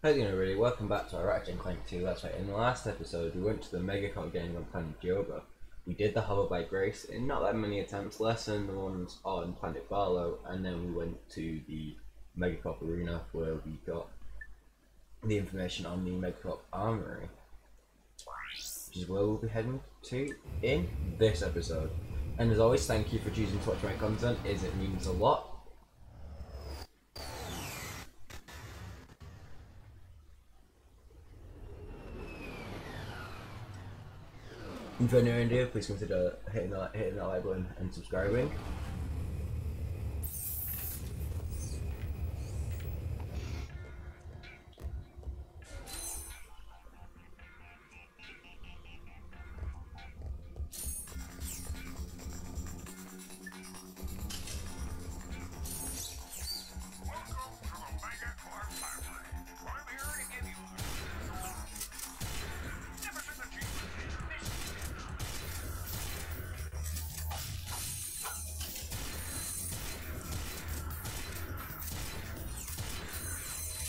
How's it everybody? Welcome back to our Ratchet and Clank 2 That's right, in the last episode we went to the Megacorp game on Planet Joba. We did the hoverbike race in not that many attempts, less than the ones on Planet Barlow, and then we went to the Megacorp Arena where we got the information on the Megacorp Armory. Which is where we'll be heading to in this episode. And as always, thank you for choosing to watch my content, as it means a lot. If you're new in here, please consider hitting that, hitting that like button and subscribing.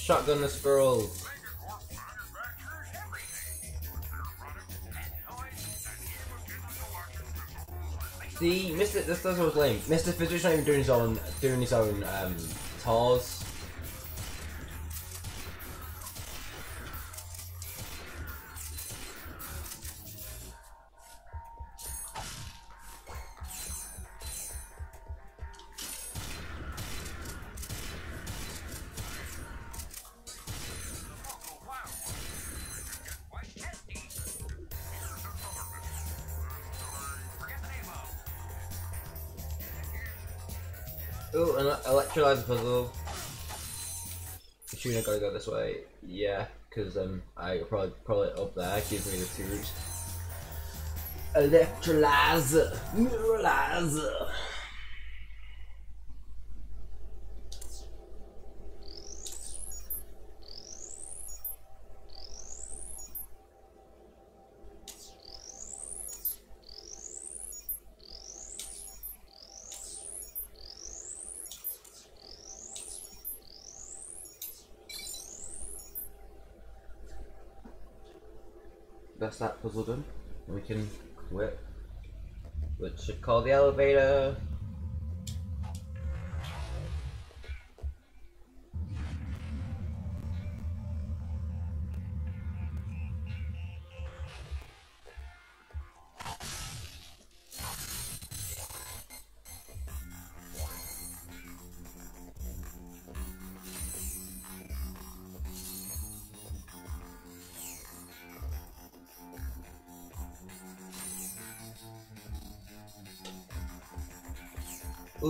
Shotgun the squirrels. See, Mr. This does was lame. Mr. Fizzer's not even doing his own doing his own um tours. Ooh, an electrolyzer puzzle. Shouldn't gotta go this way. Yeah, because um, I probably probably up there gives me the two routes. Electrolyzer, neuralizer. That puzzle done. And we can quit. Which should call the elevator.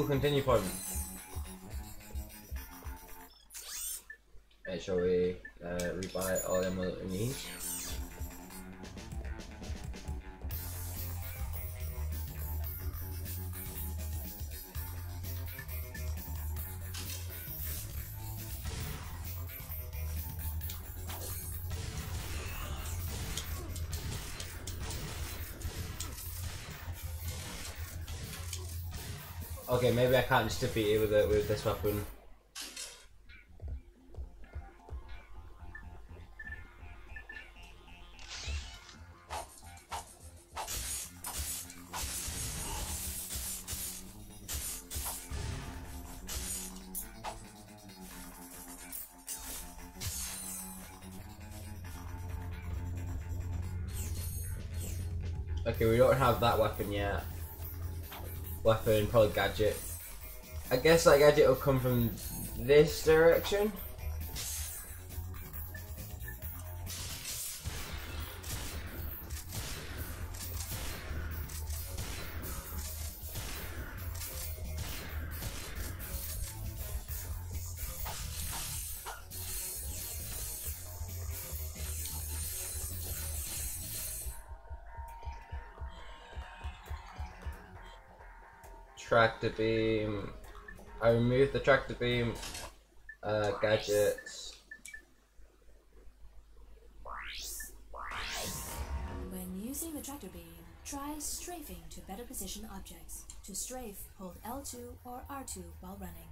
Ooh, continue Okay, maybe I can't just defeat it with it with this weapon. Okay, we don't have that weapon yet weapon, probably gadget. I guess that gadget will come from this direction. Tractor beam. I removed the tractor beam uh, gadgets. When using the tractor beam, try strafing to better position objects. To strafe, hold L2 or R2 while running.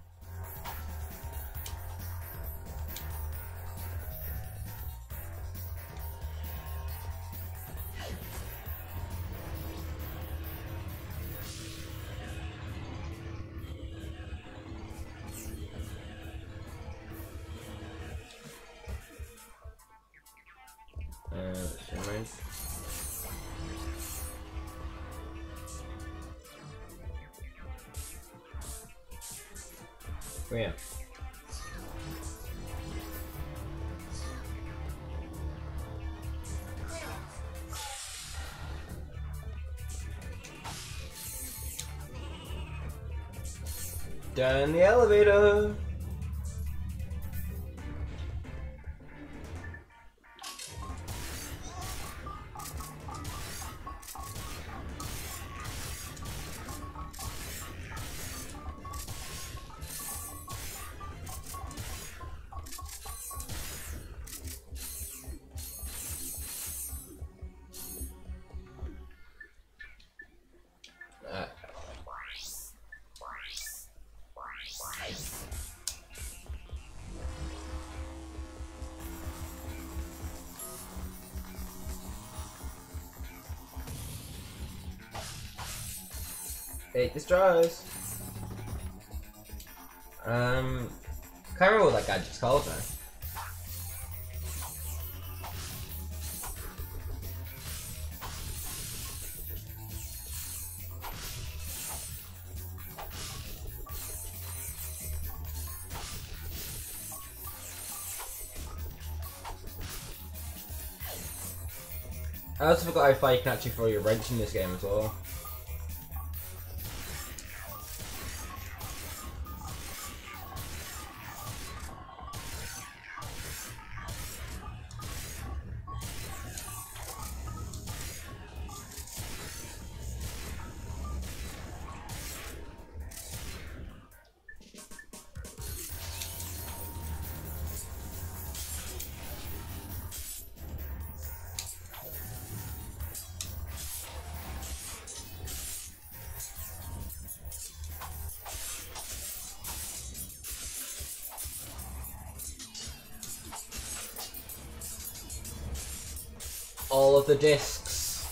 Yeah. Down the elevator. Eight destroys. Um, can't remember what that gadget's called now. I also forgot how far you can actually throw your wrench in this game as well. All of the discs.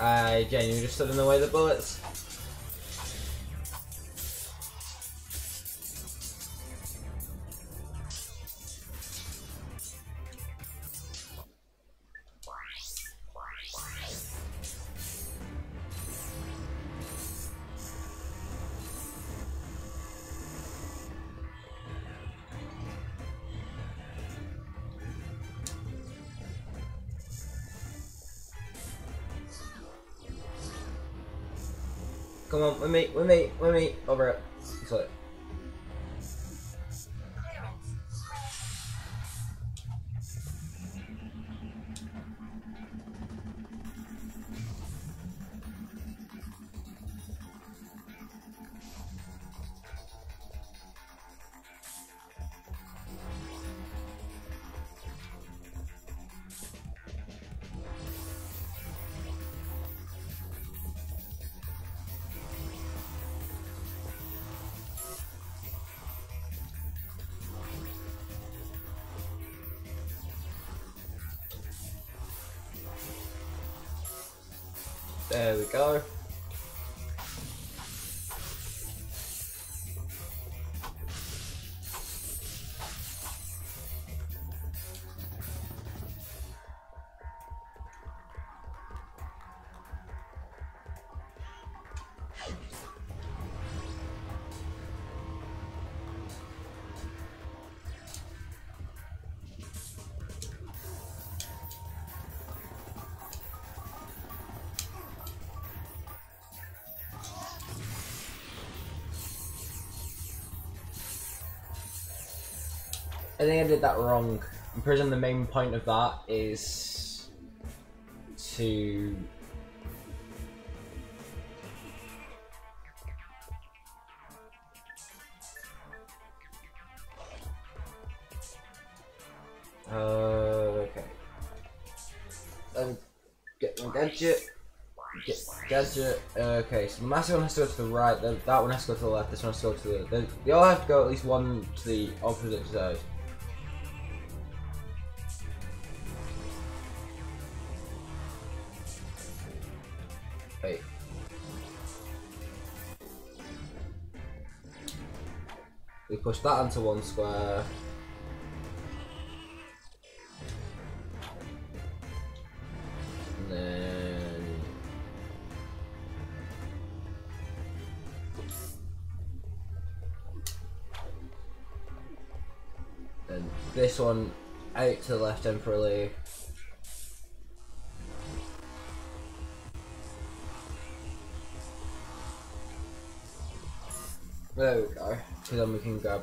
I genuinely just stood in the way of the bullets. Come on, with me, with me, with me, over it. So, there we go. I think I did that wrong. I'm pretty sure the main point of that is to Uh, okay. Um, get my gadget. Get gadget. Okay, so the massive one has to go to the right. The, that one has to go to the left. This one has to go to the. They, they all have to go at least one to the opposite side. Push that onto one square. And then and this one out to the left temporarily. So then we can grab.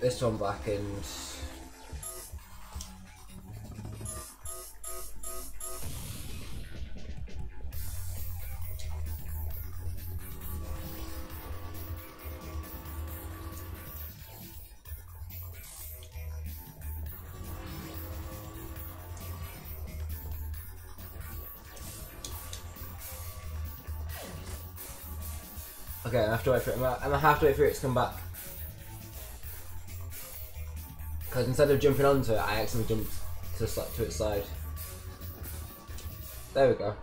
This one back and Okay, I have to wait for it. I'm gonna have to wait for it to come back. Because instead of jumping onto it, I accidentally jumped to, to its side. There we go.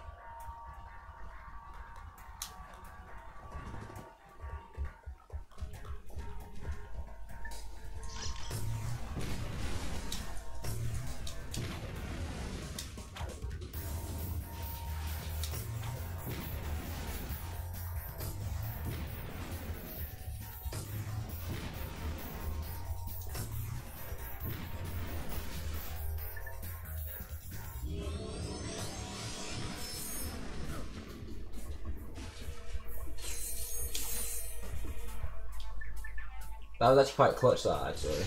Oh, that was actually quite clutch that actually.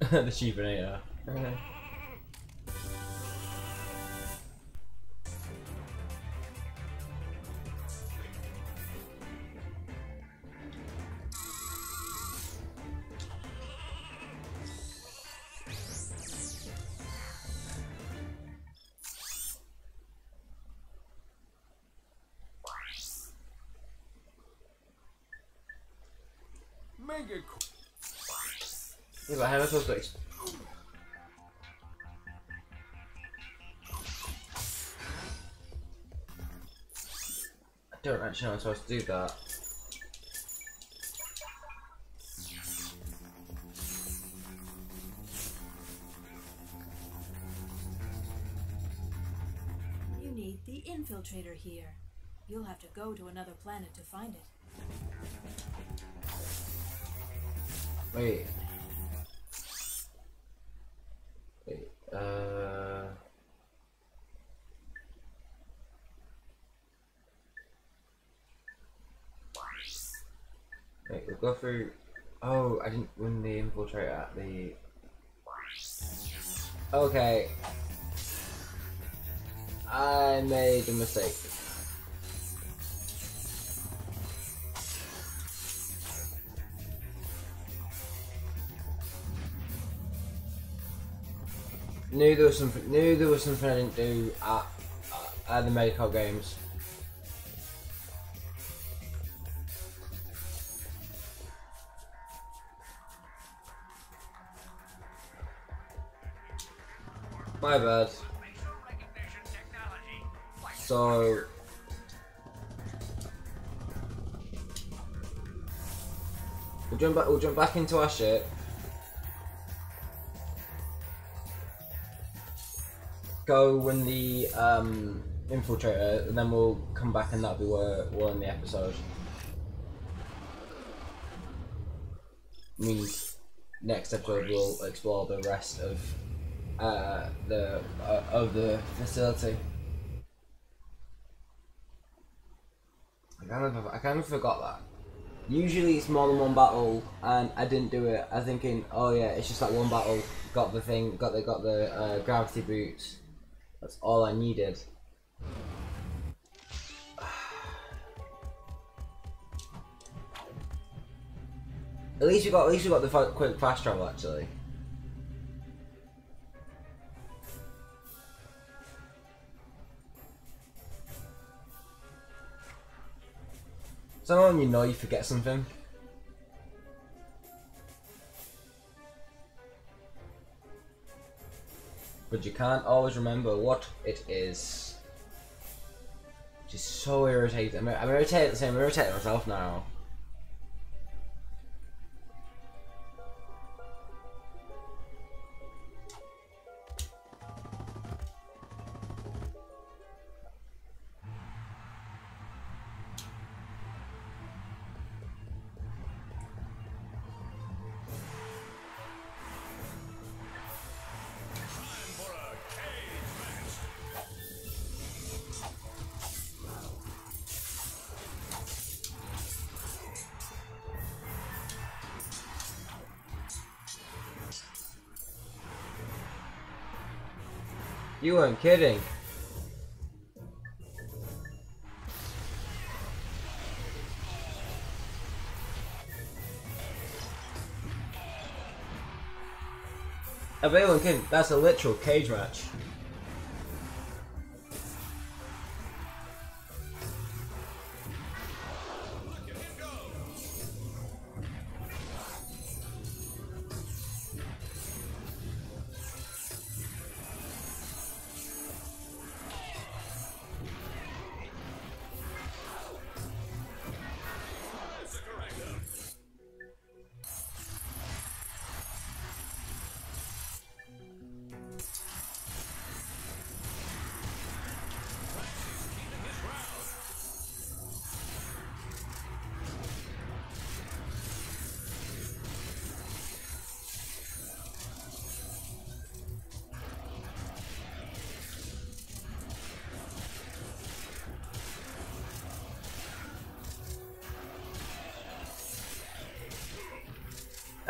the. Mega Yeah, but how am I supposed to I don't actually know how I'm supposed to do that. You need the infiltrator here. You'll have to go to another planet to find it. Wait. Uh... We'll go through... Oh, I didn't win the infiltrator at the... Okay. I made a mistake. Knew there was something. Knew there was something I didn't do at, at the medical games. My bad. So. We'll jump back. We'll jump back into our ship. Go when the um, infiltrator, and then we'll come back, and that'll be where we'll end the episode. Means next episode we'll explore the rest of uh, the uh, of the facility. I kind of I kind of forgot that. Usually it's more than one battle, and I didn't do it. I'm thinking, oh yeah, it's just that one battle. Got the thing, got the got the uh, gravity boots. That's all I needed. at least we got at least we got the fa quick fast travel actually. So you know you forget something. But you can't always remember what it is. Is so irritating. I'm, I'm irritated at the same I'm irritated myself now. You weren't kidding. I bet you. That's a literal cage match.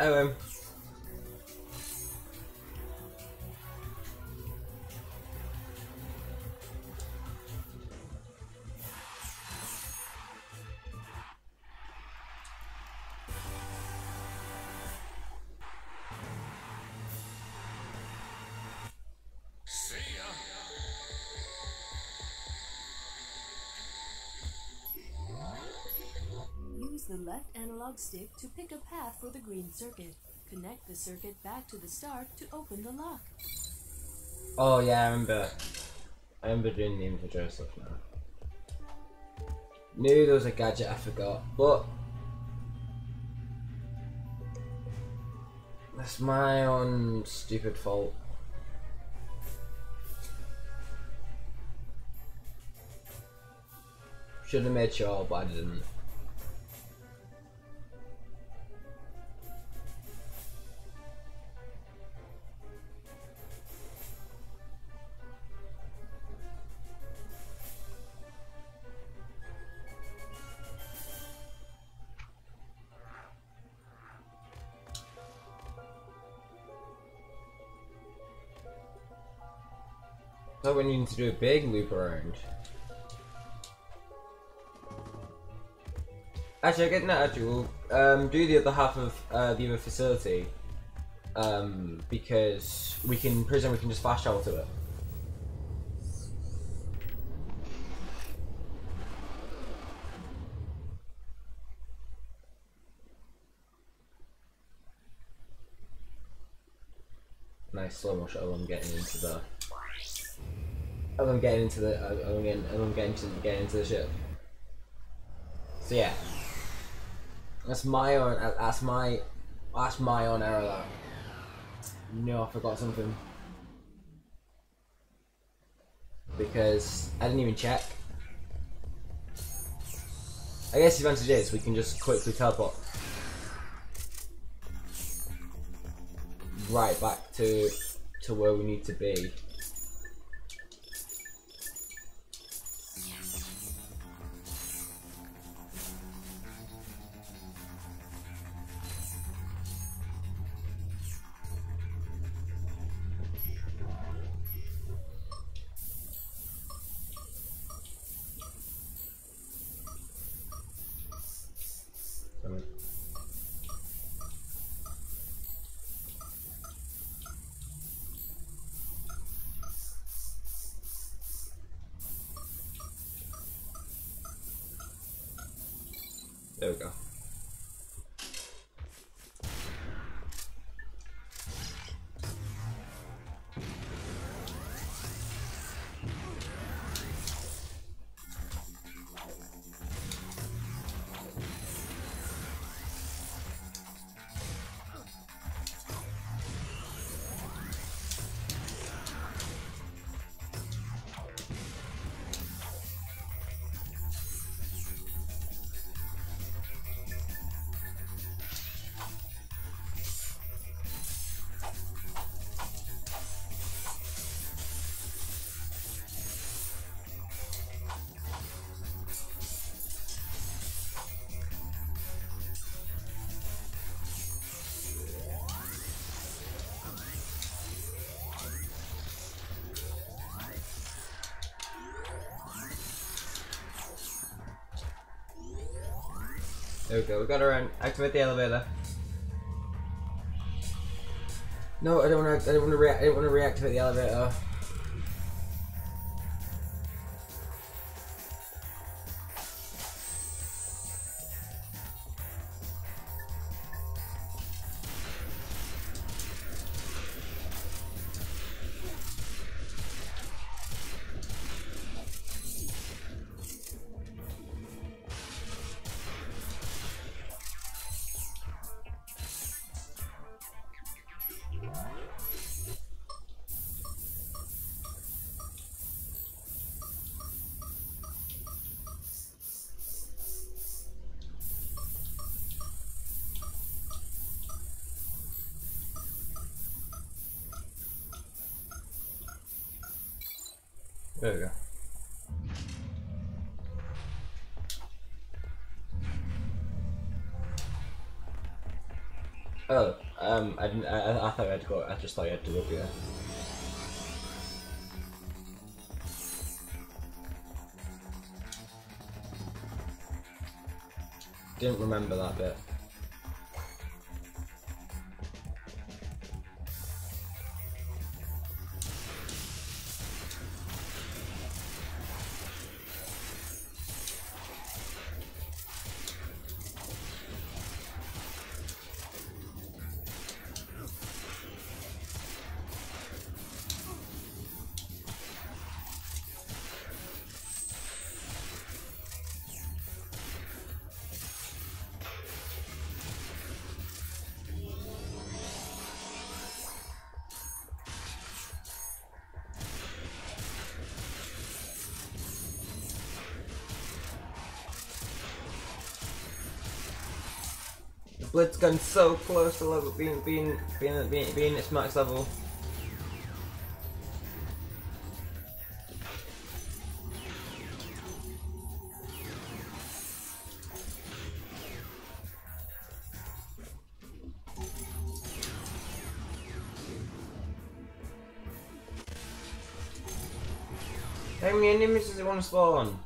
Oh, um. Stick to pick a path for the green circuit. Connect the circuit back to the start to open the lock. Oh yeah, I remember. I remember doing the infantry stuff now. Knew there was a gadget I forgot, but that's my own stupid fault. Should have made sure, but I didn't. Need to do a big loop around. Actually, I get that. Actually, we'll um, do the other half of uh, the other facility um, because we can prison. We can just fast travel to it. Nice slow motion, them getting into the. Them getting into the. Them getting, them getting, to, getting into the ship. So yeah, that's my own. That's my. That's my own error. That. No, I forgot something. Because I didn't even check. I guess the advantage is we can just quickly teleport right back to to where we need to be. There we go. There we go, we got around. Activate the elevator. No, I don't want to. I don't. Rea- I don't want to reactivate the elevator. There we go. Oh, um, I didn't. I, I- thought I had to go. I just thought you had to go up here. Didn't remember that bit. The Blitzgun's so close to level being being being being, being its max level. How many enemies does it want to spawn?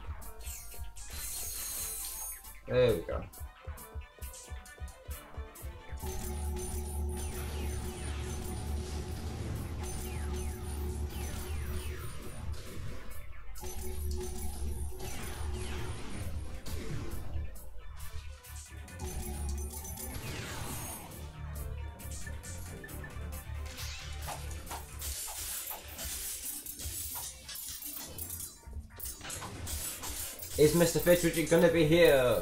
There we go. Is Mr. Fizzwidget gonna be here?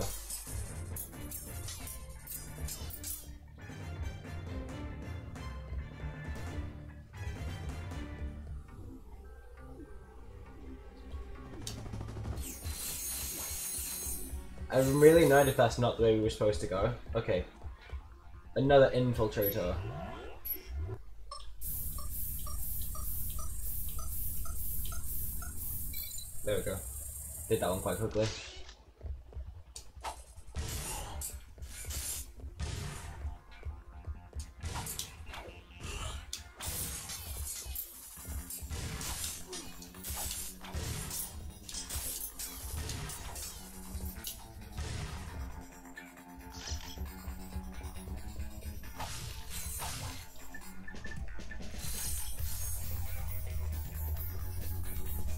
I'm really annoyed if that's not the way we were supposed to go. Okay. Another infiltrator. There we go. That one quite quickly.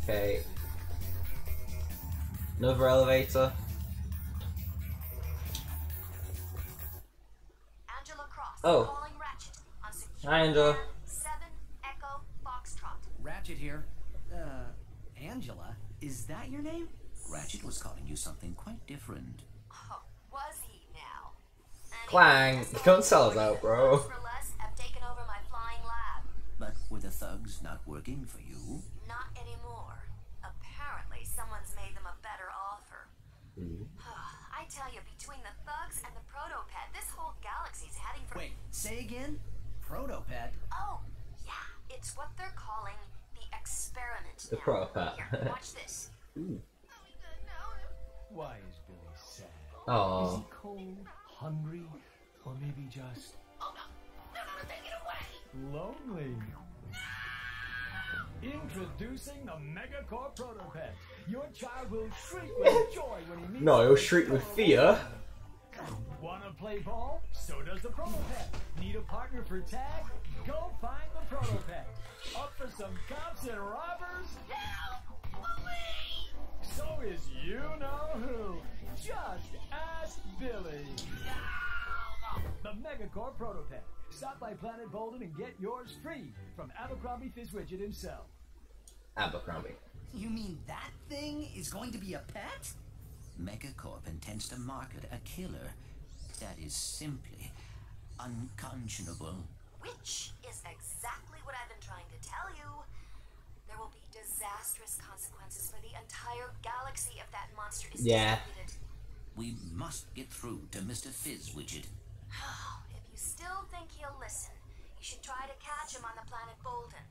Okay. Another elevator. Angela Cross, oh. Hi, Angela. Seven Echo Foxtrot. Ratchet here. Uh, Angela, is that your name? Ratchet was calling you something quite different. Oh, was he now? Anyway, Clank! Don't sell us out, bro. But were the thugs not working for you? I tell you, between the thugs and the protopet, this whole galaxy's heading for. Wait, say again? Protopet? Oh, yeah, it's what they're calling the experiment. The now. protopet. Here, watch this. Why is Billy sad? Is Oh. he cold, hungry, or maybe just lonely? Introducing the Megacorp Protopet. Your child will shriek with joy when he meets No, he'll shriek with fear. Wanna play ball? So does the Protopet. Need a partner for tag? Go find the Protopet. Up for some cops and robbers? So is you know who. Just ask Billy. The Megacorp Protopet. Stop by Planet Boldan and get yours free from Abercrombie Fizzwidget himself. Abercrombie. You mean that thing is going to be a pet? Megacorp intends to market a killer. That is simply unconscionable. Which is exactly what I've been trying to tell you. There will be disastrous consequences for the entire galaxy if that monster is Yeah. distributed. We must get through to Mr. Fizzwidget. If you still think he'll listen, you should try to catch him on the planet Boldan.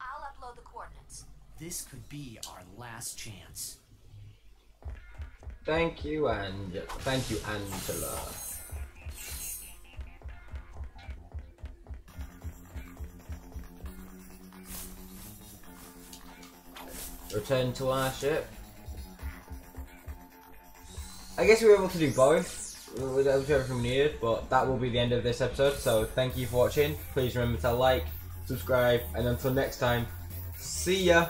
I'll upload the coordinates. This could be our last chance. Thank you, and thank you, Angela. Return to our ship. I guess we were able to do both. Do everything we needed, but that will be the end of this episode. So thank you for watching. Please remember to like, subscribe, and until next time, see ya.